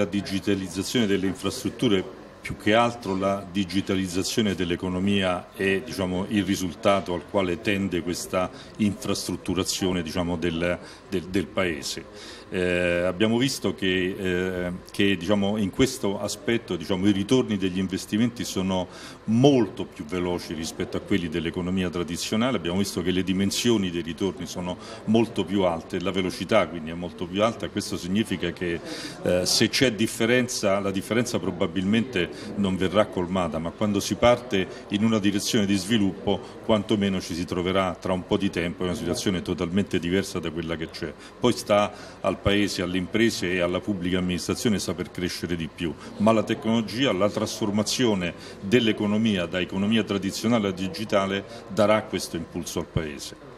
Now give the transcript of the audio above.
La digitalizzazione delle infrastrutture più che altro la digitalizzazione dell'economia è diciamo, il risultato al quale tende questa infrastrutturazione diciamo, del, del, del, Paese. Eh, abbiamo visto che, eh, che diciamo, in questo aspetto diciamo, i ritorni degli investimenti sono molto più veloci rispetto a quelli dell'economia tradizionale, abbiamo visto che le dimensioni dei ritorni sono molto più alte, la velocità quindi è molto più alta, questo significa che eh, se c'è differenza, la differenza probabilmente non verrà colmata, ma quando si parte in una direzione di sviluppo quantomeno ci si troverà tra un po' di tempo in una situazione totalmente diversa da quella che c'è. Poi sta al Paese, alle imprese e alla pubblica amministrazione saper crescere di più, ma la tecnologia, la trasformazione dell'economia da economia tradizionale a digitale darà questo impulso al Paese.